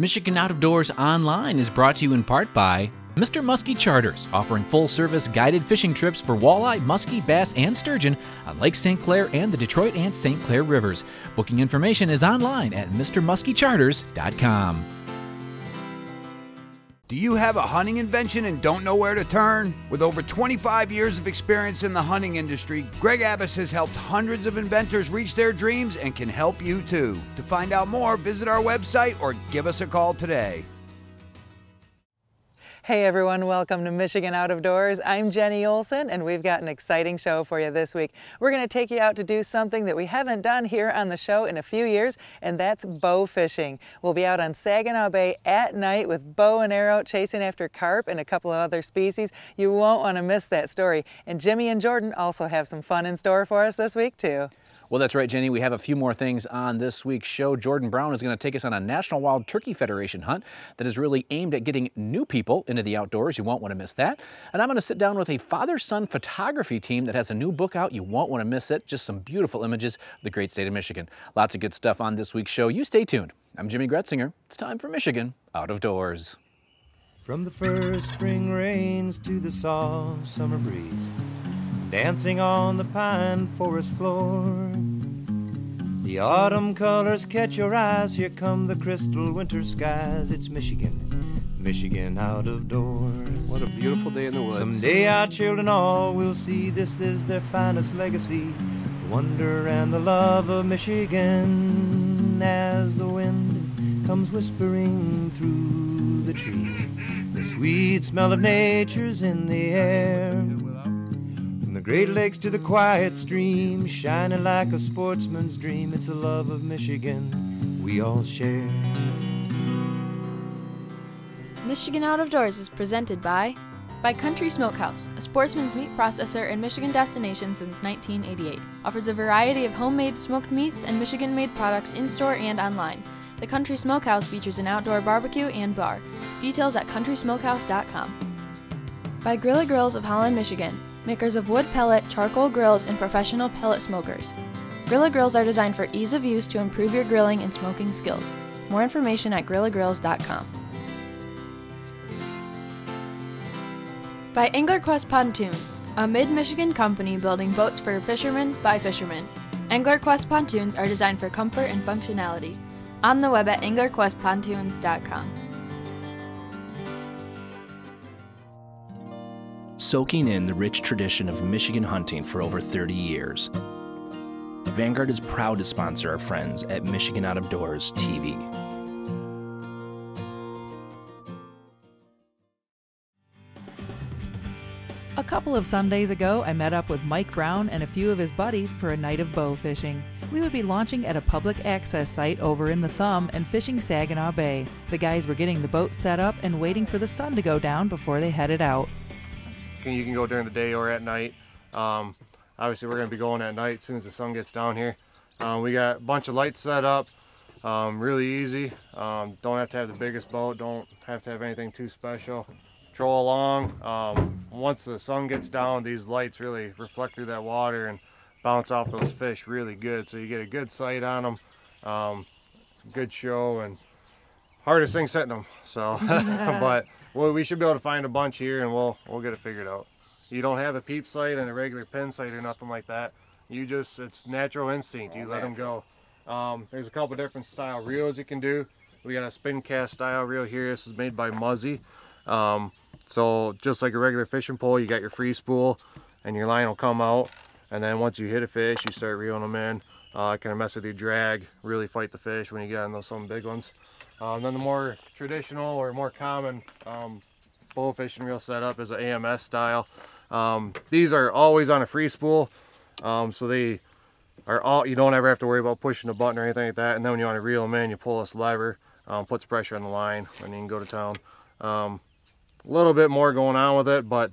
Michigan Out of Doors Online is brought to you in part by Mr. Muskie Charters, offering full service guided fishing trips for walleye, muskie, bass, and sturgeon on Lake St. Clair and the Detroit and St. Clair rivers. Booking information is online at MrMuskieCharters.com. Do you have a hunting invention and don't know where to turn? With over 25 years of experience in the hunting industry, Greg Abbas has helped hundreds of inventors reach their dreams and can help you too. To find out more, visit our website or give us a call today. Hey everyone, welcome to Michigan Out of Doors. I'm Jenny Olson and we've got an exciting show for you this week. We're going to take you out to do something that we haven't done here on the show in a few years and that's bow fishing. We'll be out on Saginaw Bay at night with bow and arrow chasing after carp and a couple of other species. You won't want to miss that story. And Jimmy and Jordan also have some fun in store for us this week too. Well, that's right, Jenny. We have a few more things on this week's show. Jordan Brown is going to take us on a National Wild Turkey Federation hunt that is really aimed at getting new people into the outdoors. You won't want to miss that. And I'm going to sit down with a father-son photography team that has a new book out. You won't want to miss it. Just some beautiful images of the great state of Michigan. Lots of good stuff on this week's show. You stay tuned. I'm Jimmy Gretzinger. It's time for Michigan Out of Doors. From the first spring rains to the soft summer breeze dancing on the pine forest floor. The autumn colors catch your eyes, here come the crystal winter skies. It's Michigan, Michigan out of doors. What a beautiful day in the woods. Someday our children all will see this is their finest legacy. The wonder and the love of Michigan as the wind comes whispering through the trees. The sweet smell of nature's in the air. The Great Lakes to the quiet stream, shining like a sportsman's dream, it's a love of Michigan we all share. Michigan Out of Doors is presented by by Country Smokehouse, a sportsman's meat processor and Michigan destination since 1988. Offers a variety of homemade smoked meats and Michigan made products in store and online. The Country Smokehouse features an outdoor barbecue and bar. Details at countrysmokehouse.com. By Grilla Grills of Holland, Michigan, makers of wood pellet, charcoal grills, and professional pellet smokers. Grilla Grills are designed for ease of use to improve your grilling and smoking skills. More information at grillagrills.com. By AnglerQuest Pontoons, a mid Michigan company building boats for fishermen by fishermen. AnglerQuest pontoons are designed for comfort and functionality. On the web at anglerquestpontoons.com. soaking in the rich tradition of Michigan hunting for over 30 years. Vanguard is proud to sponsor our friends at Michigan Out of Doors TV. A couple of Sundays ago, I met up with Mike Brown and a few of his buddies for a night of bow fishing. We would be launching at a public access site over in the Thumb and fishing Saginaw Bay. The guys were getting the boat set up and waiting for the sun to go down before they headed out. You can go during the day or at night. Um, obviously, we're going to be going at night as soon as the sun gets down here. Um, we got a bunch of lights set up, um, really easy. Um, don't have to have the biggest boat, don't have to have anything too special. Troll along. Um, once the sun gets down, these lights really reflect through that water and bounce off those fish really good. So you get a good sight on them, um, good show, and hardest thing setting them. So, but well, we should be able to find a bunch here, and we'll we'll get it figured out. You don't have a peep sight and a regular pin sight or nothing like that. You just it's natural instinct. You let them go. Um, there's a couple different style reels you can do. We got a spin cast style reel here. This is made by Muzzy. Um, so just like a regular fishing pole, you got your free spool, and your line will come out. And then once you hit a fish, you start reeling them in. Uh, kind of mess with your drag, really fight the fish when you get on those some big ones. Um, then the more traditional or more common um, bow fishing reel setup is an AMS style. Um, these are always on a free spool, um, so they are all. You don't ever have to worry about pushing a button or anything like that. And then when you want to reel them in, you pull this lever, um, puts pressure on the line, and you can go to town. Um, a little bit more going on with it, but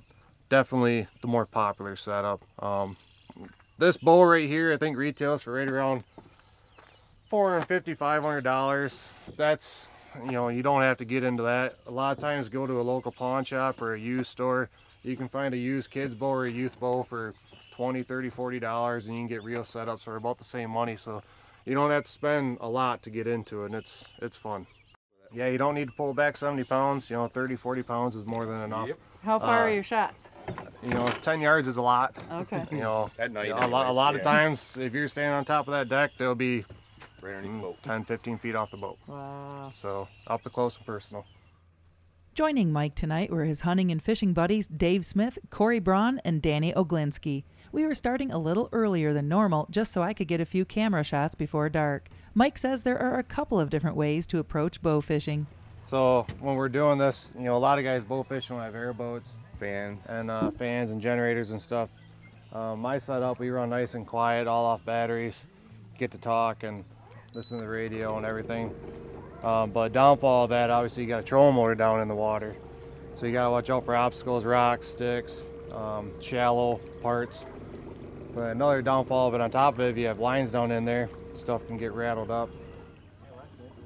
definitely the more popular setup. this bow right here, I think retails for right around 450 500 dollars that's you know you don't have to get into that a lot of times go to a local pawn shop or a used store you can find a used kids bow or a youth bow for 20 30 40 dollars and you can get real setups for about the same money so you don't have to spend a lot to get into it and it's it's fun Yeah, you don't need to pull back 70 pounds. You know, 30, 40 pounds is more than enough. How far Uh, are your shots? You know, 10 yards is a lot. Okay. You know, At night you know, a, lot, a anyways, lot of times, if you're standing on top of that deck, there'll be Right underneath the boat. 10, 15 feet off the boat. Wow. So up close and personal. Joining Mike tonight were his hunting and fishing buddies Dave Smith, Corey Braun, and Danny Oglinski. We were starting a little earlier than normal just so I could get a few camera shots before dark. Mike says there are a couple of different ways to approach bow fishing. So when we're doing this, you know, a lot of guys bow fishing when I have airboats Fans. and uh, fans and generators and stuff. Uh, my setup, we run nice and quiet, all off batteries, get to talk and listen to the radio and everything. Um, but downfall of that, obviously, you got a trolling motor down in the water. So you gotta watch out for obstacles, rocks, sticks, um, shallow parts. But another downfall of it on top of it, if you have lines down in there, stuff can get rattled up.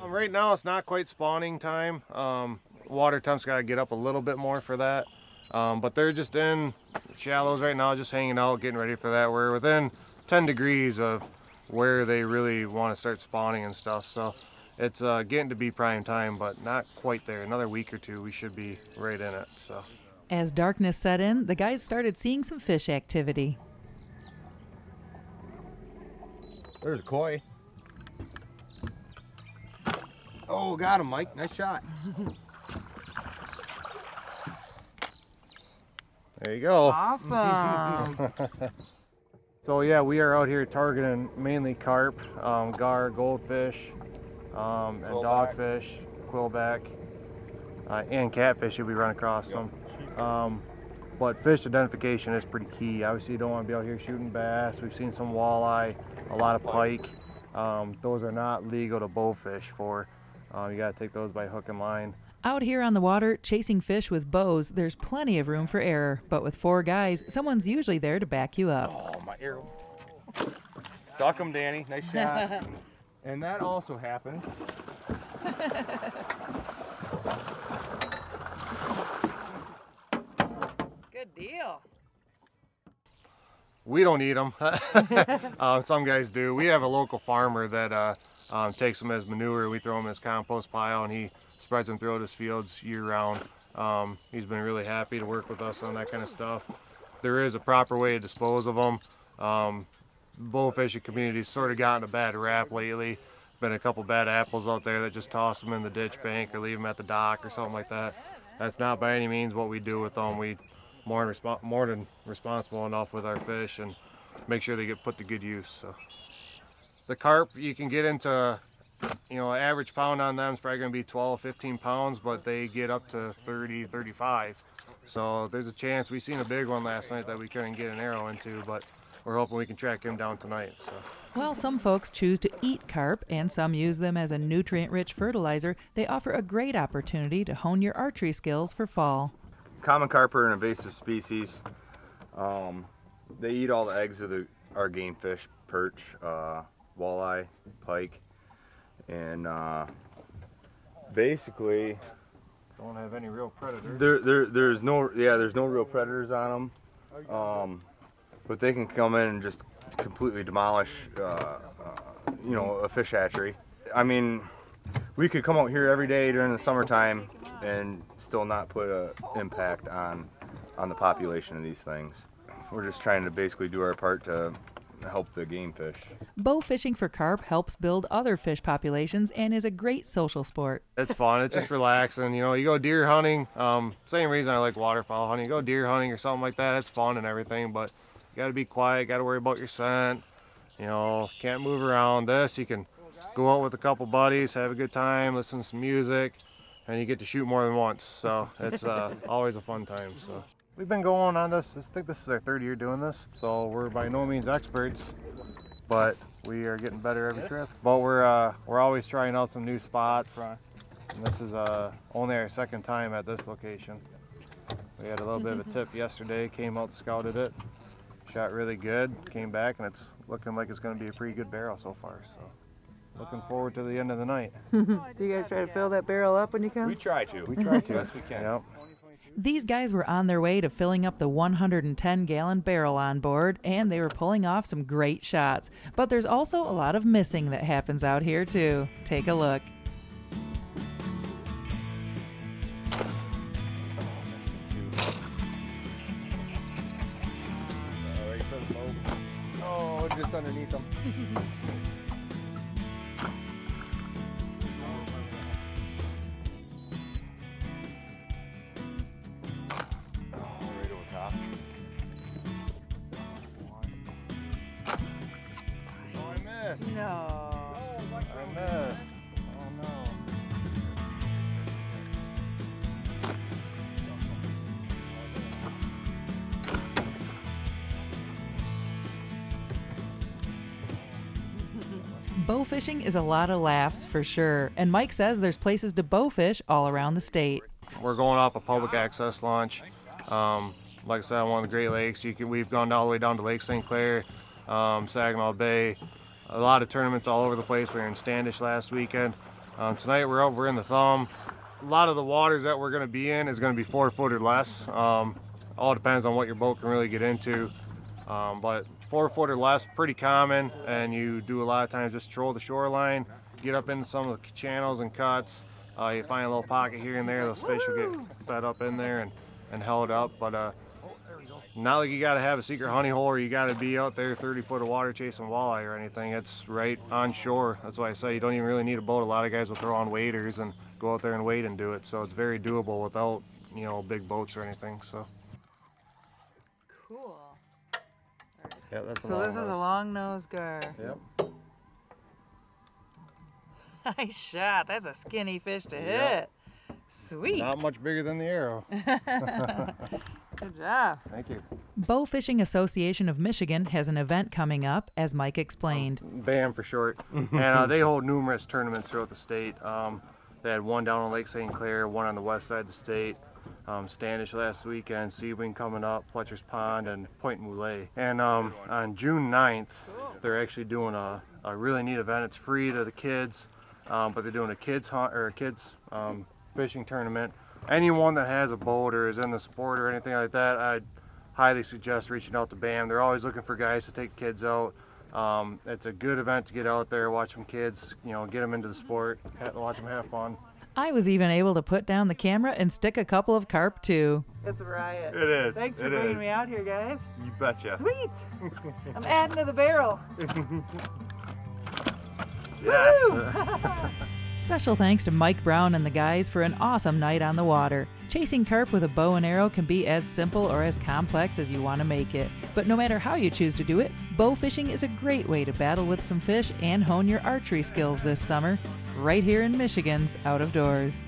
Um, right now, it's not quite spawning time. Um, water temp's got to get up a little bit more for that. Um, but they're just in shallows right now, just hanging out, getting ready for that. We're within 10 degrees of where they really want to start spawning and stuff. So it's uh, getting to be prime time, but not quite there. Another week or two, we should be right in it. So. As darkness set in, the guys started seeing some fish activity. There's a koi. Oh, got him, Mike. Nice shot. There you go. Awesome. So yeah, we are out here targeting mainly carp, um, gar, goldfish, um, and Quillback. dogfish, quillback, uh, and catfish if we run across them. Um, but fish identification is pretty key. Obviously, you don't want to be out here shooting bass. We've seen some walleye, a lot of pike. Um, those are not legal to bowfish for. Uh, you got to take those by hook and line. Out here on the water, chasing fish with bows, there's plenty of room for error. But with four guys, someone's usually there to back you up. Oh, my arrow. Stuck him, Danny. Nice shot. and that also happened. Good deal. We don't eat them. um, some guys do. We have a local farmer that uh, um, takes them as manure. We throw them in his compost pile, and he spreads them throughout his fields year round. Um, he's been really happy to work with us on that kind of stuff. There is a proper way to dispose of them. Um, bowfishing community's sort of gotten a bad rap lately. Been a couple bad apples out there that just toss them in the ditch bank or leave them at the dock or something like that. That's not by any means what we do with them. We more, respo- more than responsible enough with our fish and make sure they get put to good use. So the carp you can get into, you know, average pound on them is probably going to be 12, 15 pounds, but they get up to 30, 35. So there's a chance we seen a big one last night that we couldn't get an arrow into, but we're hoping we can track him down tonight. So. While some folks choose to eat carp and some use them as a nutrient rich fertilizer, they offer a great opportunity to hone your archery skills for fall. Common carp are an invasive species. Um, they eat all the eggs of the our game fish, perch, uh, walleye, pike, and uh, basically Don't have any real predators. there, there there's no yeah there's no real predators on them, um, but they can come in and just completely demolish uh, uh, you know a fish hatchery. I mean, we could come out here every day during the summertime and still not put an impact on on the population of these things. We're just trying to basically do our part to help the game fish. Bow fishing for carp helps build other fish populations and is a great social sport. It's fun. It's just relaxing. You know, you go deer hunting. Um, same reason I like waterfowl hunting. You go deer hunting or something like that. It's fun and everything, but you got to be quiet. Got to worry about your scent. You know, can't move around. This you can go out with a couple buddies, have a good time, listen to some music, and you get to shoot more than once. So it's uh, always a fun time. So we've been going on this. I think this is our third year doing this. So we're by no means experts, but we are getting better every trip. But we're uh, we're always trying out some new spots. And this is uh, only our second time at this location. We had a little bit of a tip yesterday, came out, scouted it, shot really good, came back, and it's looking like it's going to be a pretty good barrel so far. So, looking forward to the end of the night. Do you guys try to fill that barrel up when you come? We try to. We try to. Best we can. Yep. These guys were on their way to filling up the 110 gallon barrel on board, and they were pulling off some great shots. But there's also a lot of missing that happens out here, too. Take a look. Oh, just underneath them. Bow fishing is a lot of laughs for sure, and Mike says there's places to bow fish all around the state. We're going off a public access launch. Um, like I said, on one of the Great Lakes. You can, we've gone all the way down to Lake St. Clair, um, Saginaw Bay. A lot of tournaments all over the place. We were in Standish last weekend. Um, tonight we're over in the Thumb. A lot of the waters that we're going to be in is going to be four foot or less. Um, all depends on what your boat can really get into. Um, but four foot or less, pretty common, and you do a lot of times just troll the shoreline, get up into some of the channels and cuts. Uh, you find a little pocket here and there, those fish will get fed up in there and, and held up. But uh, not like you got to have a secret honey hole or you got to be out there 30 foot of water chasing walleye or anything. It's right on shore. That's why I say you don't even really need a boat. A lot of guys will throw on waders and go out there and wade and do it. So it's very doable without you know big boats or anything. So Cool. Yeah, that's So this is a long nose gar. Yep. Nice shot. That's a skinny fish to Yeah. hit. Sweet. Not much bigger than the arrow. Good job. Thank you. Bow Fishing Association of Michigan has an event coming up, as Mike explained. BAM for short. and uh, they hold numerous tournaments throughout the state. Um, they had one down on Lake St. Clair, one on the west side of the state, um, Standish last weekend, Sebewaing coming up, Fletcher's Pond, and Pointe Mouillee. And um, on June 9th, they're actually doing a, a really neat event. It's free to the kids, um, but they're doing a kids hunt or a kids um, fishing tournament. Anyone that has a boat or is in the sport or anything like that, I'd highly suggest reaching out to BAM. They're always looking for guys to take kids out. Um, it's a good event to get out there, watch some kids, you know, get them into the sport, watch them have fun. I was even able to put down the camera and stick a couple of carp too. It's a riot. It is. Thanks for it bringing is. me out here, guys. You betcha. Sweet. I'm adding to the barrel. Yes. Special thanks to Mike Brown and the guys for an awesome night on the water. Chasing carp with a bow and arrow can be as simple or as complex as you want to make it. But no matter how you choose to do it, bow fishing is a great way to battle with some fish and hone your archery skills this summer, right here in Michigan's Out of Doors.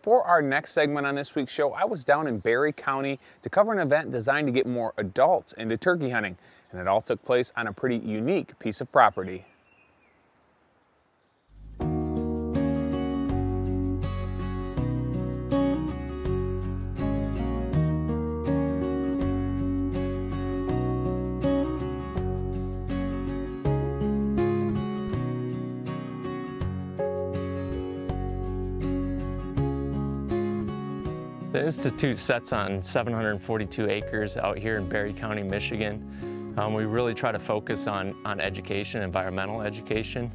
For our next segment on this week's show, I was down in Barry County to cover an event designed to get more adults into turkey hunting, and it all took place on a pretty unique piece of property. The Institute sets on 742 acres out here in Barry County, Michigan. Um, we really try to focus on, on education, environmental education.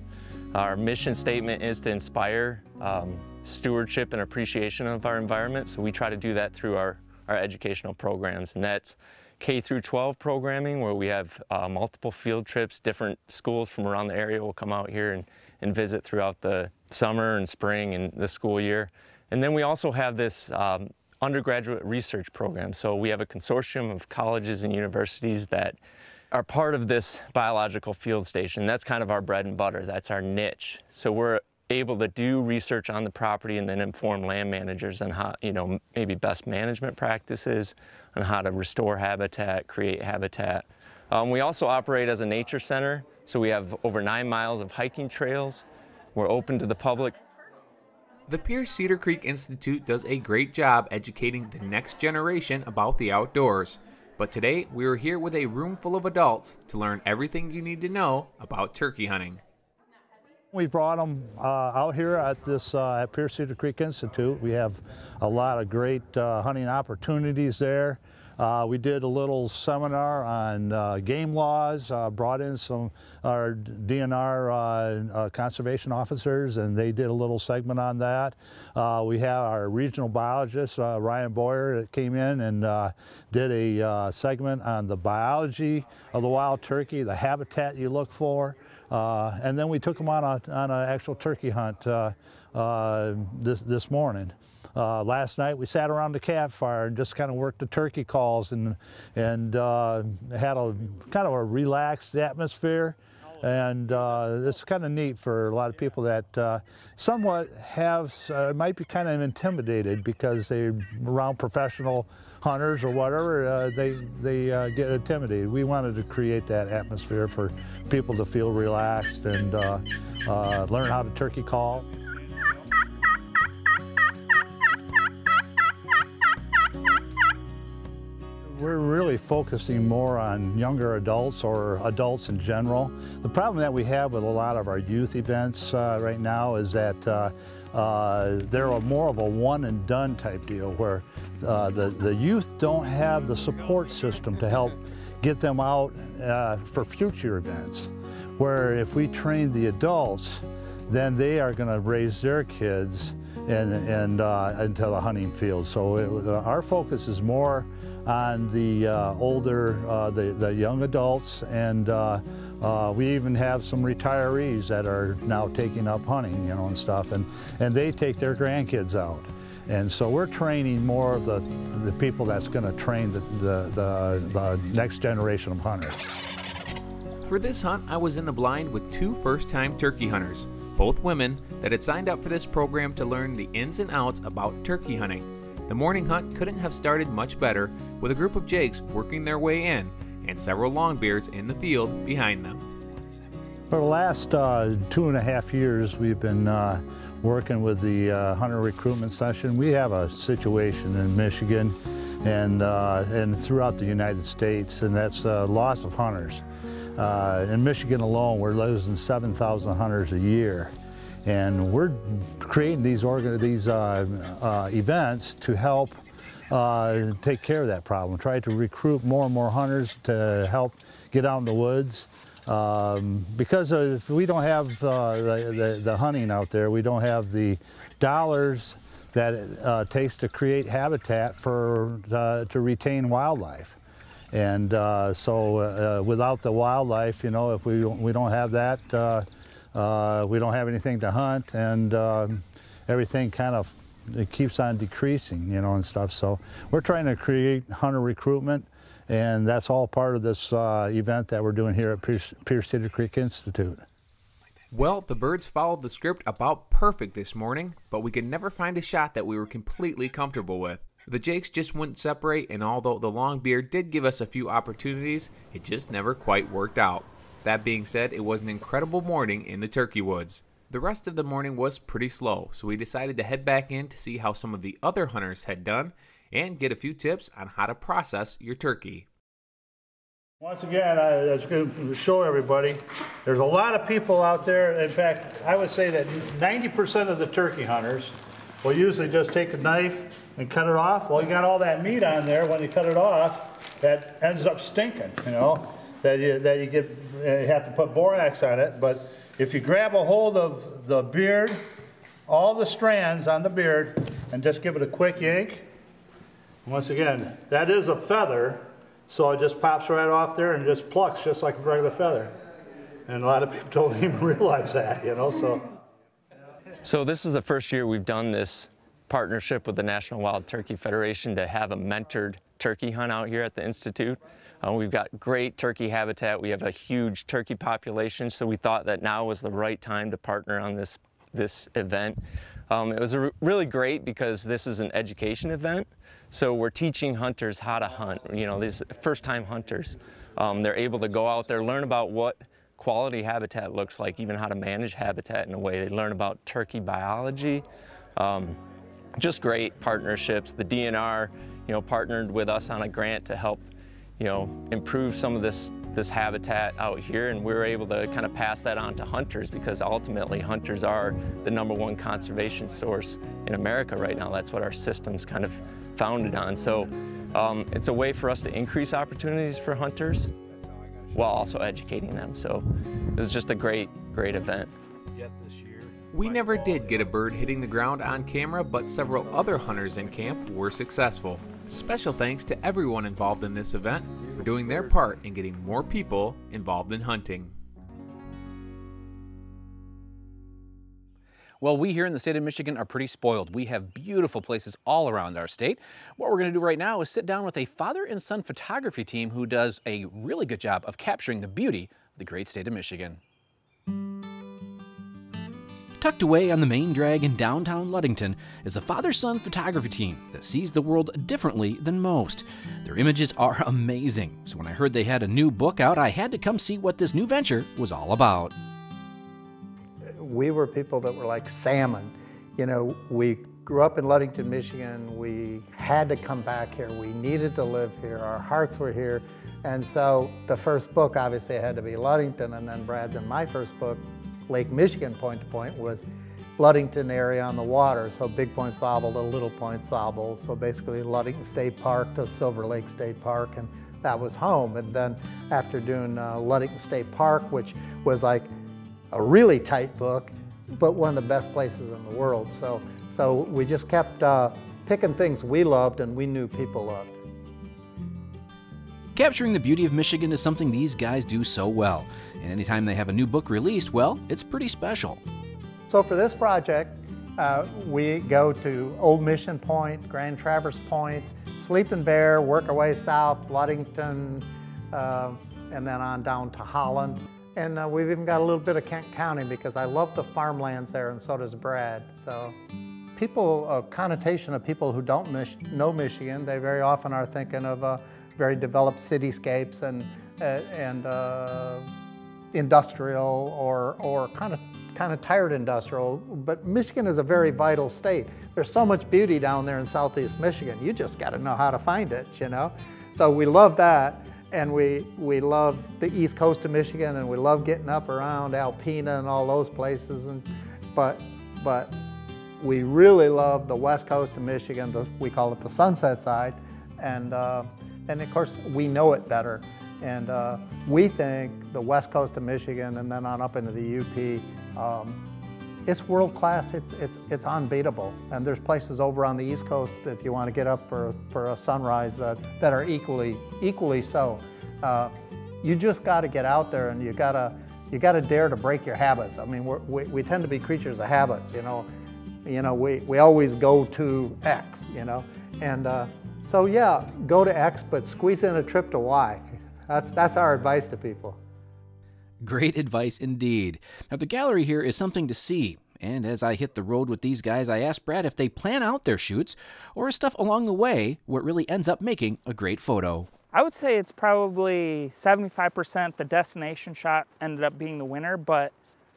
Our mission statement is to inspire um, stewardship and appreciation of our environment, so we try to do that through our, our educational programs, and that's K through 12 programming where we have uh, multiple field trips, different schools from around the area will come out here and, and visit throughout the summer and spring and the school year. And then we also have this um, undergraduate research program. So we have a consortium of colleges and universities that are part of this biological field station. That's kind of our bread and butter. That's our niche. So we're able to do research on the property and then inform land managers on how, you know, maybe best management practices, on how to restore habitat, create habitat. Um, we also operate as a nature center. So we have over nine miles of hiking trails. We're open to the public. The Pierce Cedar Creek Institute does a great job educating the next generation about the outdoors. But today we are here with a room full of adults to learn everything you need to know about turkey hunting. We brought them uh, out here at this uh, at Pierce Cedar Creek Institute. We have a lot of great uh, hunting opportunities there. Uh, we did a little seminar on uh, game laws, uh, brought in some our DNR uh, uh, conservation officers, and they did a little segment on that. Uh, we have our regional biologist, Ryan Boyer, that came in and did a segment on the biology of the wild turkey, the habitat you look for. and then we took them on, on an actual turkey hunt this, this morning. Uh, last night we sat around the campfire and just kind of worked the turkey calls and and uh, had a kind of a relaxed atmosphere. And uh, it's kind of neat for a lot of people that uh, somewhat have, uh, might be kind of intimidated because they're around professional hunters or whatever, uh, they, they get intimidated. We wanted to create that atmosphere for people to feel relaxed and learn how to turkey call. We're really focusing more on younger adults or adults in general. The problem that we have with a lot of our youth events uh, right now is that uh, uh, they're more of a one and done type deal where uh, the, the youth don't have the support system to help get them out uh, for future events. Where if we train the adults, then they are going to raise their kids and, and uh, into the hunting field. So it, our focus is more on the uh, older, uh, the, the young adults, and uh, uh, we even have some retirees that are now taking up hunting, you know, and stuff, and, and they take their grandkids out. And so we're training more of the, the people that's going to train the, the, the, the next generation of hunters. For this hunt, I was in the blind with two first-time turkey hunters, both women that had signed up for this program to learn the ins and outs about turkey hunting. The morning hunt couldn't have started much better with a group of jakes working their way in and several longbeards in the field behind them. For the last uh, two and a half years, we've been uh, working with the uh, hunter recruitment session. We have a situation in Michigan and, uh, and throughout the United States, and that's uh, loss of hunters. Uh, in Michigan alone, we're losing 7,000 hunters a year. And we're creating these, these uh, uh, events to help uh, take care of that problem. Try to recruit more and more hunters to help get out in the woods. Um, because if we don't have uh, the, the, the, hunting out there, we don't have the dollars that it uh, takes to create habitat for uh, to retain wildlife. And so without the wildlife, you know, if we, we don't have that, uh, we don't have anything to hunt and um, everything kind of it keeps on decreasing, you know, and stuff. So we're trying to create hunter recruitment and that's all part of this uh, event that we're doing here at Pierce, Pierce Cedar Creek Institute. Well, the birds followed the script about perfect this morning, but we could never find a shot that we were completely comfortable with. The Jakes just wouldn't separate, and although the long beard did give us a few opportunities, it just never quite worked out. That being said, it was an incredible morning in the turkey woods. The rest of the morning was pretty slow, so we decided to head back in to see how some of the other hunters had done and get a few tips on how to process your turkey. Once again, I was going to show everybody, there's a lot of people out there. In fact, I would say that 90% of the turkey hunters will usually just take a knife and cut it off. Well, you got all that meat on there. When you cut it off, that ends up stinking, you know that you, that you get, you have to put borax on it, but if you grab a hold of the beard, all the strands on the beard, and just give it a quick yank, once again, that is a feather, so it just pops right off there and just plucks just like a regular feather. And a lot of people don't even realize that, you know, so. So this is the first year we've done this partnership with the National Wild Turkey Federation to have a mentored turkey hunt out here at the Institute. Uh, we've got great turkey habitat. We have a huge turkey population, so we thought that now was the right time to partner on this, this event. Um, it was really great because this is an education event. So we're teaching hunters how to hunt, you know, these first-time hunters. Um, they're able to go out there, learn about what quality habitat looks like, even how to manage habitat in a way. They learn about turkey biology. Um, just great partnerships. The DNR, you know, partnered with us on a grant to help you know, improve some of this, this habitat out here and we were able to kind of pass that on to hunters because ultimately hunters are the number one conservation source in America right now. That's what our system's kind of founded on. So Um, it's a way for us to increase opportunities for hunters while also educating them. So this is just a great, great event. We never did get a bird hitting the ground on camera, but several other hunters in camp were successful. Special thanks to everyone involved in this event for doing their part in getting more people involved in hunting. Well, we here in the state of Michigan are pretty spoiled. We have beautiful places all around our state. What we're going to do right now is sit down with a father and son photography team who does a really good job of capturing the beauty of the great state of Michigan. Tucked away on the main drag in downtown Ludington is a father son photography team that sees the world differently than most. Their images are amazing, so when I heard they had a new book out, I had to come see what this new venture was all about we were people that were like salmon. You know, we grew up in Ludington, Michigan. We had to come back here. We needed to live here. Our hearts were here. And so the first book obviously had to be Ludington, and then Brad's and my first book, Lake Michigan Point to Point, was Ludington area on the water. So Big Point Sauble to Little Point Sauble. So basically Ludington State Park to Silver Lake State Park. And that was home. And then after doing uh, Ludington State Park, which was like a really tight book, but one of the best places in the world. So, so we just kept uh, picking things we loved and we knew people loved. Capturing the beauty of Michigan is something these guys do so well. And anytime they have a new book released, well, it's pretty special. So for this project, uh, we go to Old Mission Point, Grand Traverse Point, Sleeping Bear, work our way south, Ludington, uh, and then on down to Holland. And uh, we've even got a little bit of Kent County because I love the farmlands there and so does Brad. So people, a connotation of people who don't mich know Michigan, they very often are thinking of uh, very developed cityscapes and, uh, and uh, industrial or, or kind of kind of tired industrial, but Michigan is a very vital state. There's so much beauty down there in southeast Michigan. You just got to know how to find it, you know? So we love that and we, we love the east coast of Michigan and we love getting up around Alpena and all those places. And, but, but we really love the west coast of Michigan, the, we call it the sunset side. And, uh, and of course, we know it better. And uh, we think the west coast of Michigan and then on up into the UP, um, it's world class, it's, it's, it's unbeatable. And there's places over on the East Coast if you want to get up for, for a sunrise that, that are equally, equally so. Uh, you just got to get out there and you got to, you got to dare to break your habits. I mean, we we, tend to be creatures of habits, you know. You know, we, we always go to X, you know. And uh, so, yeah, go to X, but squeeze in a trip to Y. That's, that's our advice to people. Great advice indeed. Now, the gallery here is something to see. And as I hit the road with these guys, I asked Brad if they plan out their shoots or is stuff along the way what really ends up making a great photo. I would say it's probably 75% the destination shot ended up being the winner, but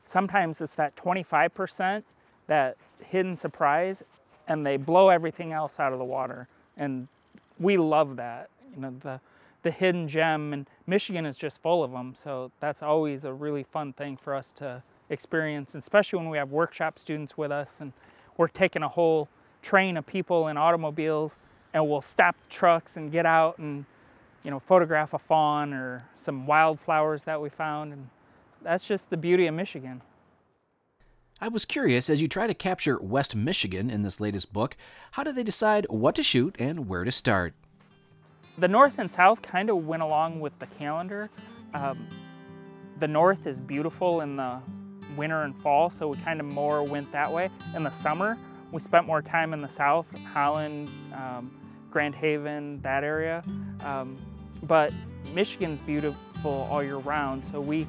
sometimes it's that 25% that hidden surprise and they blow everything else out of the water. And we love that. You know, the the hidden gem, and Michigan is just full of them. So that's always a really fun thing for us to experience, especially when we have workshop students with us and we're taking a whole train of people in automobiles and we'll stop trucks and get out and you know photograph a fawn or some wildflowers that we found and that's just the beauty of Michigan. I was curious as you try to capture West Michigan in this latest book, how do they decide what to shoot and where to start? The north and south kind of went along with the calendar. Um, the north is beautiful in the winter and fall, so we kind of more went that way. In the summer, we spent more time in the south, Holland, um, Grand Haven, that area. Um, but Michigan's beautiful all year round, so we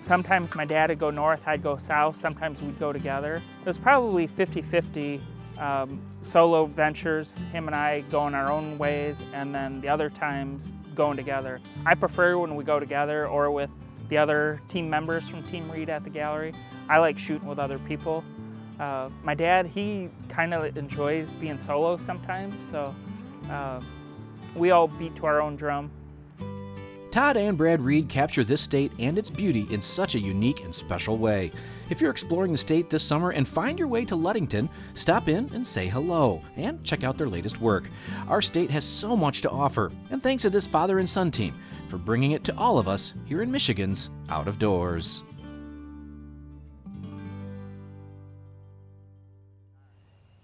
sometimes my dad would go north, I'd go south, sometimes we'd go together. It was probably 50-50 um, solo ventures, him and I going our own ways, and then the other times going together. I prefer when we go together or with the other team members from Team Reed at the gallery. I like shooting with other people. Uh, my dad, he kind of enjoys being solo sometimes, so uh, we all beat to our own drum. Todd and Brad Reed capture this state and its beauty in such a unique and special way. If you're exploring the state this summer and find your way to Ludington, stop in and say hello and check out their latest work. Our state has so much to offer, and thanks to this father and son team for bringing it to all of us here in Michigan's Out of Doors.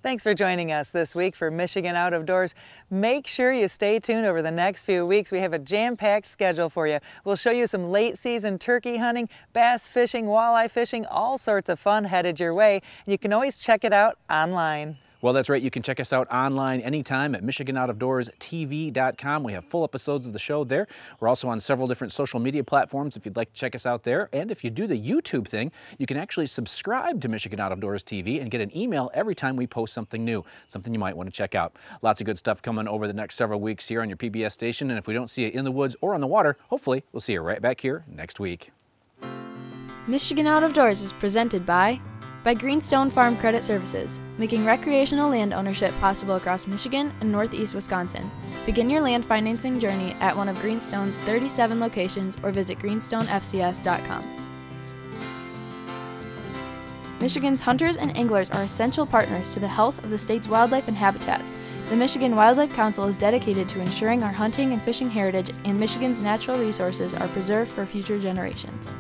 Thanks for joining us this week for Michigan Out of Doors. Make sure you stay tuned over the next few weeks. We have a jam-packed schedule for you. We'll show you some late season turkey hunting, bass fishing, walleye fishing, all sorts of fun headed your way. You can always check it out online. Well, that's right. You can check us out online anytime at MichiganOutofDoorsTV.com. We have full episodes of the show there. We're also on several different social media platforms if you'd like to check us out there. And if you do the YouTube thing, you can actually subscribe to Michigan Out of Doors TV and get an email every time we post something new, something you might want to check out. Lots of good stuff coming over the next several weeks here on your PBS station. And if we don't see you in the woods or on the water, hopefully we'll see you right back here next week. Michigan Out of Doors is presented by by Greenstone Farm Credit Services, making recreational land ownership possible across Michigan and northeast Wisconsin. Begin your land financing journey at one of Greenstone's 37 locations or visit greenstonefcs.com. Michigan's hunters and anglers are essential partners to the health of the state's wildlife and habitats. The Michigan Wildlife Council is dedicated to ensuring our hunting and fishing heritage and Michigan's natural resources are preserved for future generations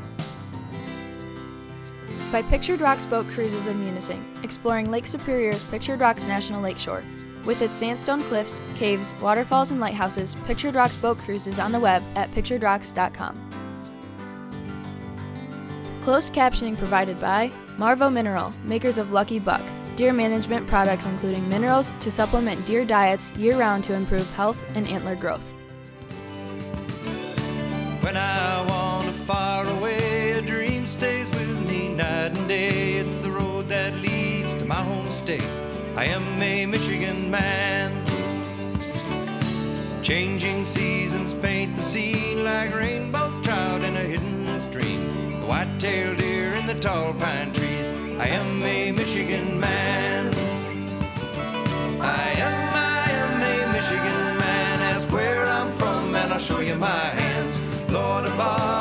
by Pictured Rocks Boat Cruises of Munising, exploring Lake Superior's Pictured Rocks National Lakeshore. With its sandstone cliffs, caves, waterfalls, and lighthouses, Pictured Rocks Boat Cruises on the web at picturedrocks.com. Closed captioning provided by Marvo Mineral, makers of Lucky Buck, deer management products including minerals to supplement deer diets year round to improve health and antler growth. State. I am a Michigan man. Changing seasons paint the scene like rainbow trout in a hidden stream. The white-tailed deer in the tall pine trees. I am a Michigan man. I am, I am a Michigan man. Ask where I'm from and I'll show you my hands. Lord above.